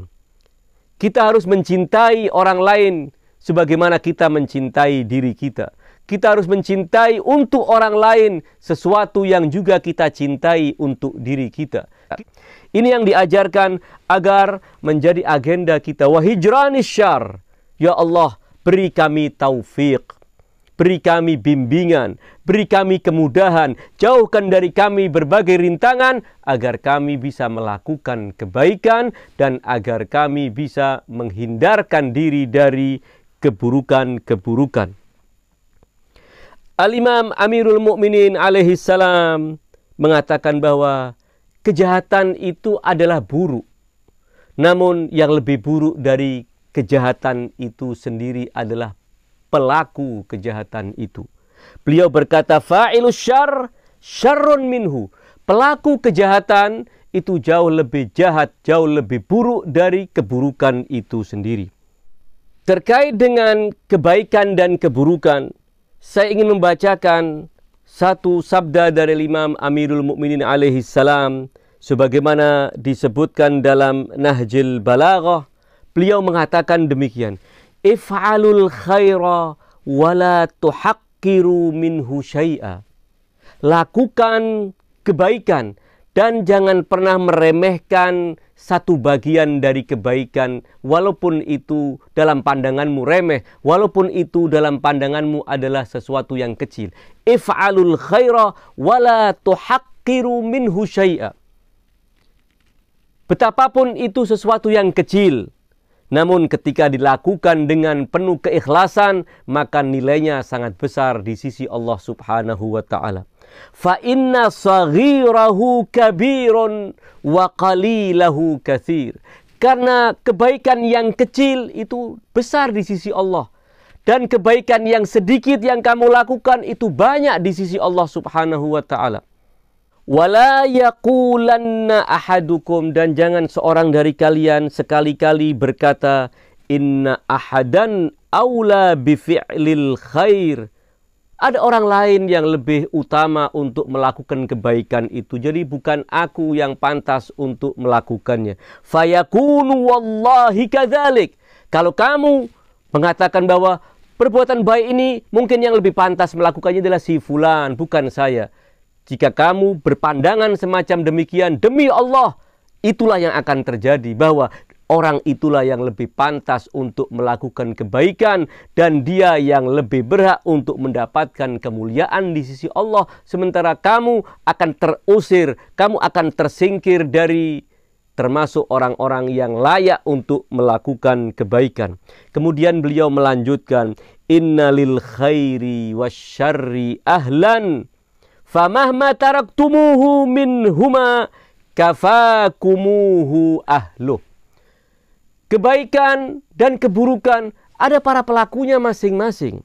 Kita harus mencintai orang lain sebagaimana kita mencintai diri kita. Kita harus mencintai untuk orang lain sesuatu yang juga kita cintai untuk diri kita. Ini yang diajarkan agar menjadi agenda kita. Wahijranis syar. Ya Allah, beri kami taufik beri kami bimbingan, beri kami kemudahan, jauhkan dari kami berbagai rintangan agar kami bisa melakukan kebaikan dan agar kami bisa menghindarkan diri dari keburukan-keburukan. Al-Imam Amirul Mukminin alaihi salam mengatakan bahwa kejahatan itu adalah buruk. Namun yang lebih buruk dari kejahatan itu sendiri adalah pelaku kejahatan itu. Beliau berkata, fa'ilus syar syarrun minhu. Pelaku kejahatan itu jauh lebih jahat, jauh lebih buruk dari keburukan itu sendiri. Terkait dengan kebaikan dan keburukan, saya ingin membacakan satu sabda dari Imam Amirul Mukminin alaihi salam sebagaimana disebutkan dalam Nahjil Balaghah. Beliau mengatakan demikian, if'alul khaira wala tuhaqqiru minhu syai'a. Lakukan kebaikan dan jangan pernah meremehkan satu bagian dari kebaikan walaupun itu dalam pandanganmu remeh walaupun itu dalam pandanganmu adalah sesuatu yang kecil if'alul khaira wala tuhaqqiru minhu syai'a betapapun itu sesuatu yang kecil namun ketika dilakukan dengan penuh keikhlasan maka nilainya sangat besar di sisi Allah Subhanahu wa taala fa inna saghirahu kabirun wa qalilahu kathir. Karena kebaikan yang kecil itu besar di sisi Allah. Dan kebaikan yang sedikit yang kamu lakukan itu banyak di sisi Allah subhanahu wa ta'ala. Wala yaqulanna ahadukum dan jangan seorang dari kalian sekali-kali berkata inna ahadan aula bifi'lil khair ada orang lain yang lebih utama untuk melakukan kebaikan itu. Jadi bukan aku yang pantas untuk melakukannya. Fayakunu wallahi kadzalik. Kalau kamu mengatakan bahwa perbuatan baik ini mungkin yang lebih pantas melakukannya adalah si fulan, bukan saya. Jika kamu berpandangan semacam demikian demi Allah, itulah yang akan terjadi bahwa orang itulah yang lebih pantas untuk melakukan kebaikan dan dia yang lebih berhak untuk mendapatkan kemuliaan di sisi Allah. Sementara kamu akan terusir kamu akan tersingkir dari termasuk orang-orang yang layak untuk melakukan kebaikan. Kemudian beliau melanjutkan innalil khairi wasyarri ahlan famahma taraktumuhu minhuma kafakumuhu ahluh kebaikan dan keburukan ada para pelakunya masing-masing.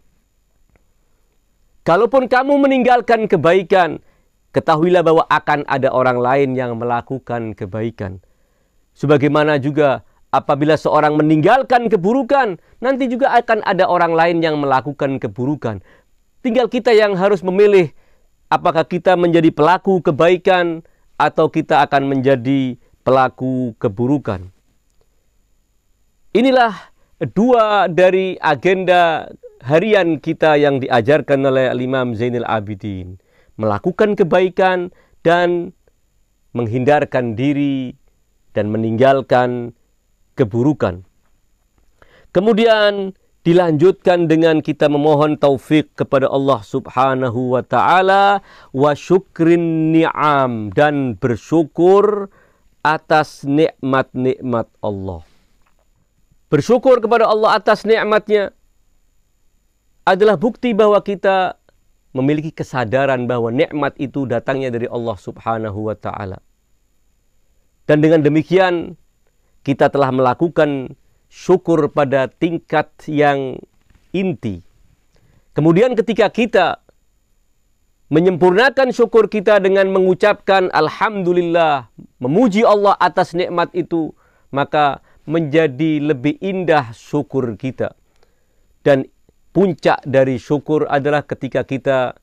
Kalaupun kamu meninggalkan kebaikan, ketahuilah bahwa akan ada orang lain yang melakukan kebaikan. Sebagaimana juga apabila seorang meninggalkan keburukan, nanti juga akan ada orang lain yang melakukan keburukan. Tinggal kita yang harus memilih apakah kita menjadi pelaku kebaikan atau kita akan menjadi pelaku keburukan. Inilah dua dari agenda harian kita yang diajarkan oleh Imam Zainal Abidin. Melakukan kebaikan dan menghindarkan diri dan meninggalkan keburukan. Kemudian dilanjutkan dengan kita memohon taufik kepada Allah Subhanahu wa taala wa syukrin ni'am dan bersyukur atas nikmat-nikmat Allah. Bersyukur kepada Allah atas nikmatnya adalah bukti bahwa kita memiliki kesadaran bahwa nikmat itu datangnya dari Allah Subhanahu wa taala. Dan dengan demikian kita telah melakukan syukur pada tingkat yang inti. Kemudian ketika kita menyempurnakan syukur kita dengan mengucapkan alhamdulillah, memuji Allah atas nikmat itu, maka menjadi lebih indah syukur kita. Dan puncak dari syukur adalah ketika kita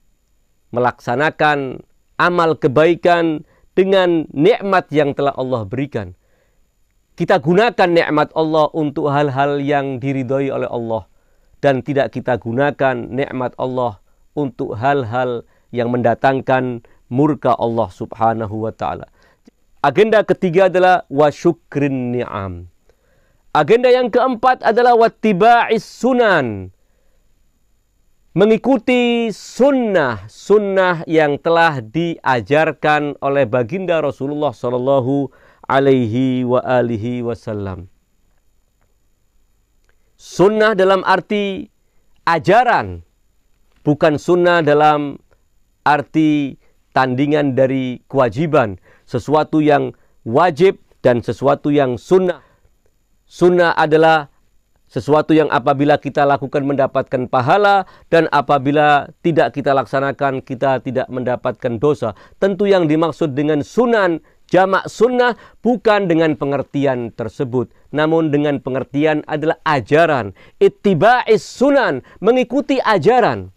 melaksanakan amal kebaikan dengan nikmat yang telah Allah berikan. Kita gunakan nikmat Allah untuk hal-hal yang diridhoi oleh Allah dan tidak kita gunakan nikmat Allah untuk hal-hal yang mendatangkan murka Allah Subhanahu wa taala. Agenda ketiga adalah wa syukrin ni'am. Agenda yang keempat adalah wattiba'is sunan. Mengikuti sunnah, sunnah yang telah diajarkan oleh baginda Rasulullah Sallallahu Alaihi wa alihi Wasallam. Sunnah dalam arti ajaran, bukan sunnah dalam arti tandingan dari kewajiban, sesuatu yang wajib dan sesuatu yang sunnah Sunnah adalah sesuatu yang apabila kita lakukan mendapatkan pahala dan apabila tidak kita laksanakan kita tidak mendapatkan dosa. Tentu yang dimaksud dengan sunan jamak sunnah bukan dengan pengertian tersebut. Namun dengan pengertian adalah ajaran. Ittiba'is sunan, mengikuti ajaran.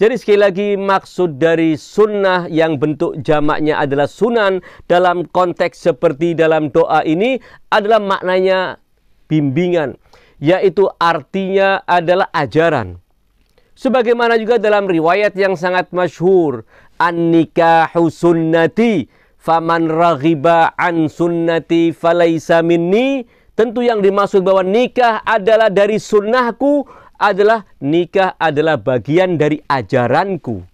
Jadi sekali lagi maksud dari sunnah yang bentuk jamaknya adalah sunan dalam konteks seperti dalam doa ini adalah maknanya bimbingan. Yaitu artinya adalah ajaran. Sebagaimana juga dalam riwayat yang sangat masyhur an-nikahu sunnati faman raghiba an sunnati falaisa minni. Tentu yang dimaksud bahwa nikah adalah dari sunnahku adalah nikah adalah bagian dari ajaranku.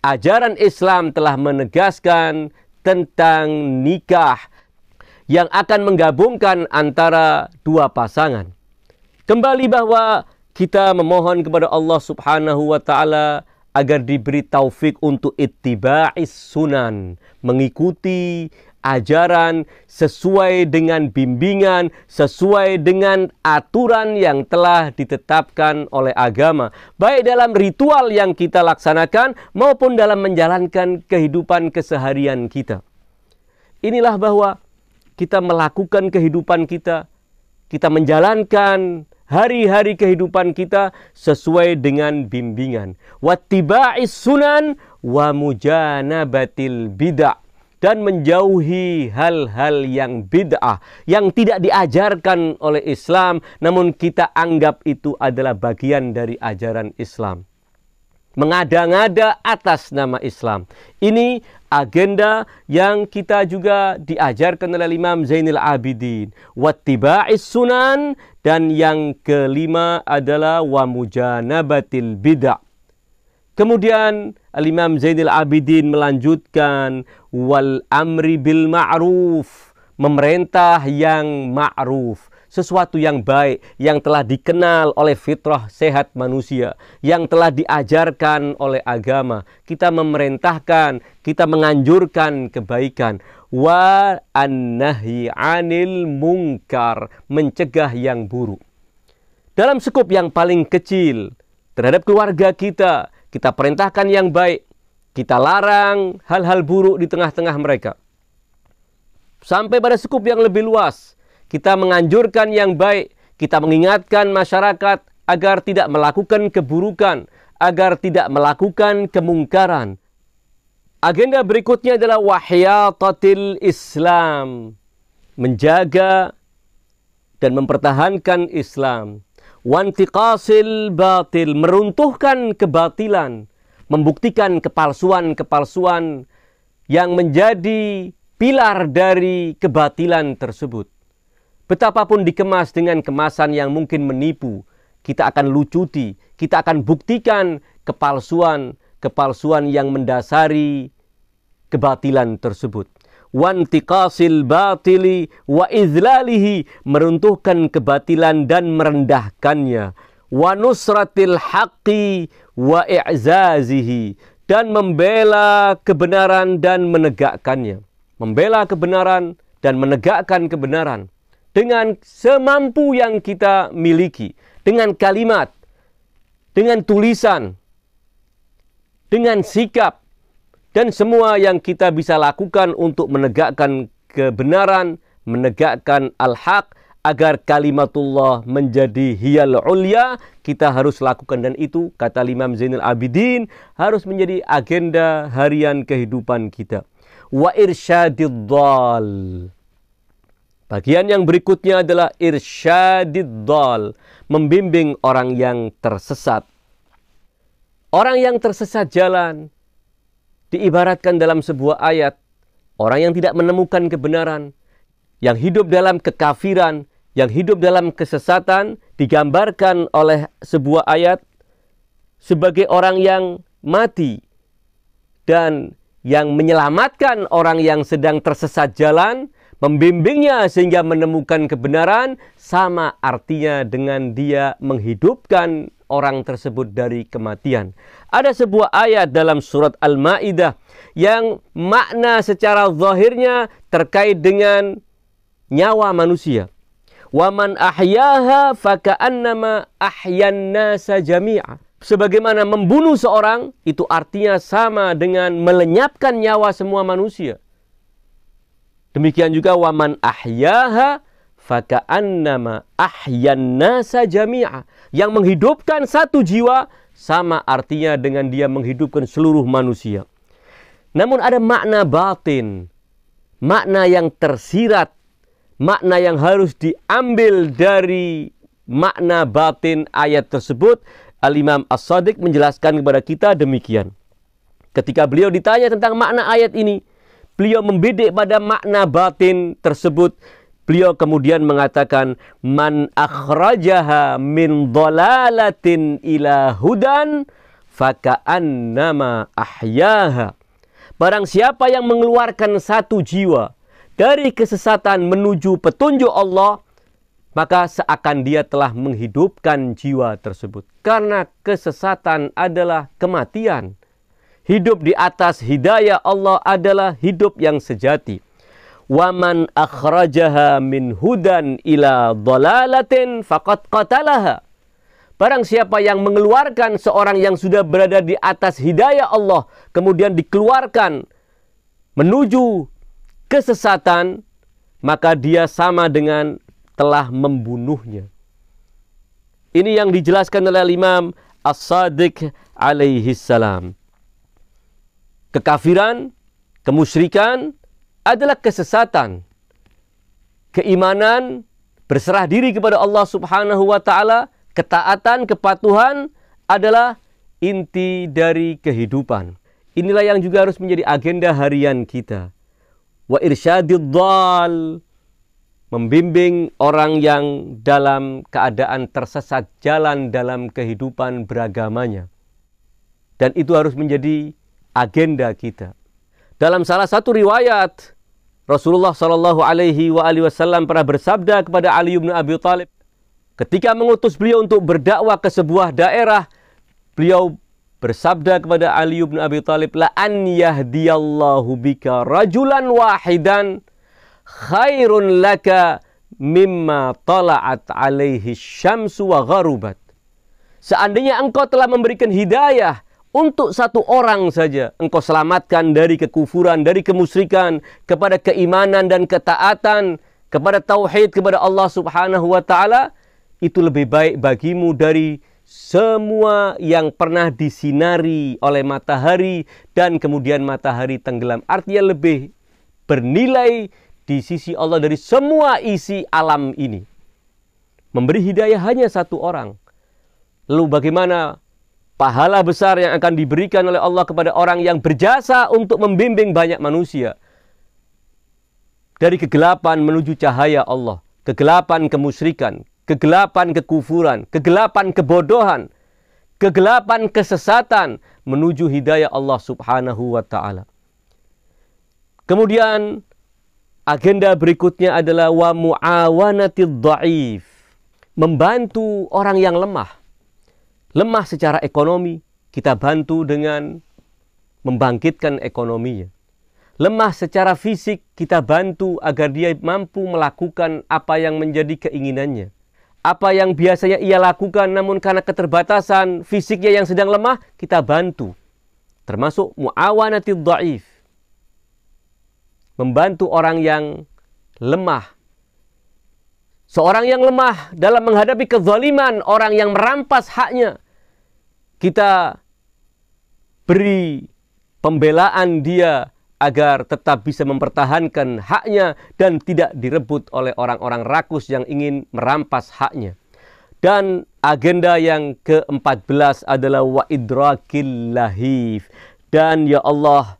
Ajaran Islam telah menegaskan tentang nikah yang akan menggabungkan antara dua pasangan. Kembali bahwa kita memohon kepada Allah Subhanahu wa taala agar diberi taufik untuk ittiba'is sunan, mengikuti ajaran sesuai dengan bimbingan, sesuai dengan aturan yang telah ditetapkan oleh agama, baik dalam ritual yang kita laksanakan maupun dalam menjalankan kehidupan keseharian kita. Inilah bahwa kita melakukan kehidupan kita, kita menjalankan hari-hari kehidupan kita sesuai dengan bimbingan. Wattiba'is sunan wa mujanabatil bid'ah dan menjauhi hal-hal yang bid'ah yang tidak diajarkan oleh Islam namun kita anggap itu adalah bagian dari ajaran Islam mengada-ngada atas nama Islam. Ini agenda yang kita juga diajarkan oleh Imam Zainul Abidin. Wattiba'is sunan dan yang kelima adalah wa mujanabatil bid'ah. Kemudian Al-Imam Zainul Abidin melanjutkan wal amri bil ma'ruf, memerintah yang ma'ruf sesuatu yang baik yang telah dikenal oleh fitrah sehat manusia, yang telah diajarkan oleh agama. Kita memerintahkan, kita menganjurkan kebaikan. Wa an-nahyi 'anil munkar, mencegah yang buruk. Dalam skup yang paling kecil terhadap keluarga kita, kita perintahkan yang baik, kita larang hal-hal buruk di tengah-tengah mereka. Sampai pada skup yang lebih luas, kita menganjurkan yang baik, kita mengingatkan masyarakat agar tidak melakukan keburukan, agar tidak melakukan kemungkaran. Agenda berikutnya adalah wahyatatil Islam. Menjaga dan mempertahankan Islam. Wantiqasil batil, meruntuhkan kebatilan, membuktikan kepalsuan-kepalsuan yang menjadi pilar dari kebatilan tersebut. Betapapun dikemas dengan kemasan yang mungkin menipu, kita akan lucuti, kita akan buktikan kepalsuan, kepalsuan yang mendasari kebatilan tersebut. Wantiqasil batili wa izlalihi, meruntuhkan kebatilan dan merendahkannya. Wa haqqi wa i'zazihi, dan membela kebenaran dan menegakkannya. Membela kebenaran dan menegakkan kebenaran dengan semampu yang kita miliki, dengan kalimat, dengan tulisan, dengan sikap, dan semua yang kita bisa lakukan untuk menegakkan kebenaran, menegakkan al-haq, agar kalimatullah menjadi hiyal ulya, kita harus lakukan. Dan itu, kata Imam Zainal Abidin, harus menjadi agenda harian kehidupan kita. Wa irsyadid Bagian yang berikutnya adalah irsyadid dal, membimbing orang yang tersesat. Orang yang tersesat jalan diibaratkan dalam sebuah ayat, orang yang tidak menemukan kebenaran, yang hidup dalam kekafiran, yang hidup dalam kesesatan digambarkan oleh sebuah ayat sebagai orang yang mati dan yang menyelamatkan orang yang sedang tersesat jalan membimbingnya sehingga menemukan kebenaran sama artinya dengan dia menghidupkan orang tersebut dari kematian. Ada sebuah ayat dalam surat Al-Maidah yang makna secara zahirnya terkait dengan nyawa manusia. Waman ahyaha faka'annama ahyan nasa jami'a. Sebagaimana membunuh seorang itu artinya sama dengan melenyapkan nyawa semua manusia. Demikian juga waman ahyaha faka'annama ahyan nasa jami'a. Yang menghidupkan satu jiwa sama artinya dengan dia menghidupkan seluruh manusia. Namun ada makna batin, makna yang tersirat, makna yang harus diambil dari makna batin ayat tersebut. Al-Imam As-Sadiq menjelaskan kepada kita demikian. Ketika beliau ditanya tentang makna ayat ini, beliau membidik pada makna batin tersebut. Beliau kemudian mengatakan, Man akhrajaha min dolalatin ila hudan, faka'annama ahyaha. Barang siapa yang mengeluarkan satu jiwa dari kesesatan menuju petunjuk Allah, maka seakan dia telah menghidupkan jiwa tersebut. Karena kesesatan adalah kematian. Hidup di atas hidayah Allah adalah hidup yang sejati. Waman akhrajaha min hudan ila dalalatin faqad qatalaha. Barang siapa yang mengeluarkan seorang yang sudah berada di atas hidayah Allah, kemudian dikeluarkan menuju kesesatan, maka dia sama dengan telah membunuhnya. Ini yang dijelaskan oleh Imam As-Sadiq alaihi salam. Kekafiran, kemusyrikan adalah kesesatan. Keimanan, berserah diri kepada Allah Subhanahu wa taala, ketaatan, kepatuhan adalah inti dari kehidupan. Inilah yang juga harus menjadi agenda harian kita. Wa irsyadid dhal membimbing orang yang dalam keadaan tersesat jalan dalam kehidupan beragamanya. Dan itu harus menjadi agenda kita. Dalam salah satu riwayat Rasulullah Shallallahu Alaihi Wasallam pernah bersabda kepada Ali bin Abi Thalib ketika mengutus beliau untuk berdakwah ke sebuah daerah, beliau bersabda kepada Ali bin Abi Thalib, la an yahdiyallahu bika rajulan wahidan khairun laka mimma tala'at alaihi syamsu wa gharubat. Seandainya engkau telah memberikan hidayah untuk satu orang saja engkau selamatkan dari kekufuran, dari kemusyrikan, kepada keimanan dan ketaatan, kepada tauhid kepada Allah Subhanahu wa taala, itu lebih baik bagimu dari semua yang pernah disinari oleh matahari dan kemudian matahari tenggelam. Artinya lebih bernilai di sisi Allah dari semua isi alam ini. Memberi hidayah hanya satu orang. Lalu bagaimana pahala besar yang akan diberikan oleh Allah kepada orang yang berjasa untuk membimbing banyak manusia dari kegelapan menuju cahaya Allah, kegelapan kemusyrikan, kegelapan kekufuran, kegelapan kebodohan, kegelapan kesesatan menuju hidayah Allah Subhanahu wa taala. Kemudian agenda berikutnya adalah wa muawanatid dhaif, membantu orang yang lemah lemah secara ekonomi, kita bantu dengan membangkitkan ekonominya. Lemah secara fisik, kita bantu agar dia mampu melakukan apa yang menjadi keinginannya. Apa yang biasanya ia lakukan namun karena keterbatasan fisiknya yang sedang lemah, kita bantu. Termasuk muawanatid dhaif. Membantu orang yang lemah Seorang yang lemah dalam menghadapi kezaliman, orang yang merampas haknya, kita beri pembelaan dia agar tetap bisa mempertahankan haknya dan tidak direbut oleh orang-orang rakus yang ingin merampas haknya. Dan agenda yang ke-14 adalah wa idrakil lahif. Dan ya Allah,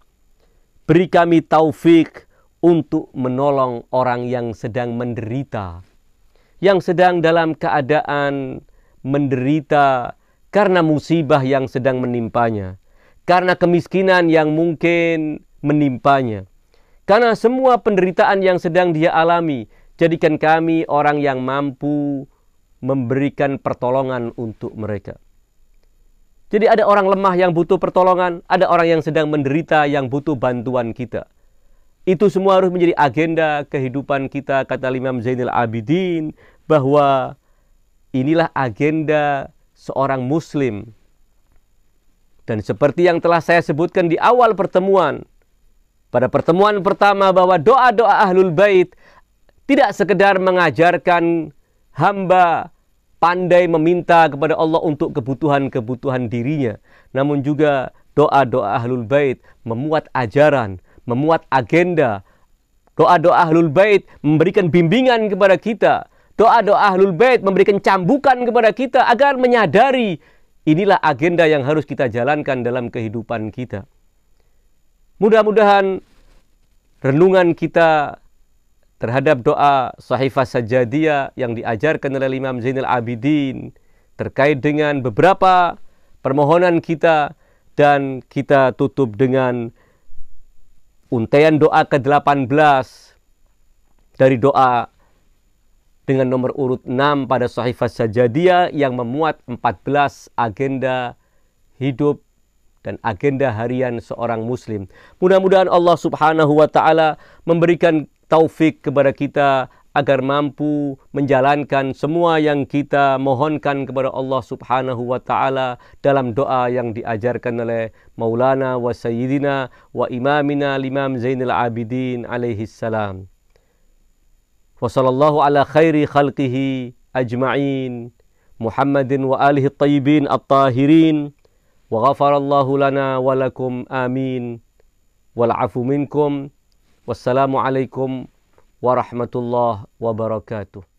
beri kami taufik untuk menolong orang yang sedang menderita yang sedang dalam keadaan menderita karena musibah yang sedang menimpanya, karena kemiskinan yang mungkin menimpanya, karena semua penderitaan yang sedang dia alami. Jadikan kami orang yang mampu memberikan pertolongan untuk mereka. Jadi ada orang lemah yang butuh pertolongan, ada orang yang sedang menderita yang butuh bantuan kita. Itu semua harus menjadi agenda kehidupan kita, kata Imam Zainal Abidin, bahwa inilah agenda seorang muslim. Dan seperti yang telah saya sebutkan di awal pertemuan, pada pertemuan pertama bahwa doa-doa ahlul bait tidak sekedar mengajarkan hamba pandai meminta kepada Allah untuk kebutuhan-kebutuhan dirinya, namun juga doa-doa ahlul bait memuat ajaran, memuat agenda. Doa-doa ahlul bait memberikan bimbingan kepada kita. Doa-doa ahlul bait memberikan cambukan kepada kita agar menyadari inilah agenda yang harus kita jalankan dalam kehidupan kita. Mudah-mudahan renungan kita terhadap doa sahifah sajadiyah yang diajarkan oleh Imam Zainal Abidin terkait dengan beberapa permohonan kita dan kita tutup dengan untaian doa ke-18 dari doa dengan nomor urut 6 pada sahifah sajadiyah yang memuat 14 agenda hidup dan agenda harian seorang muslim. Mudah-mudahan Allah Subhanahu wa taala memberikan taufik kepada kita agar mampu menjalankan semua yang kita mohonkan kepada Allah Subhanahu wa taala dalam doa yang diajarkan oleh Maulana wa Sayyidina wa Imamina Imam Zainal Abidin alaihi salam. وصلى الله على خير خلقه أجمعين. محمد وآله الطيبين الطاهرين. وغفر الله لنا ولكم آمين. والعفو منكم. والسلام عليكم ورحمة الله وبركاته.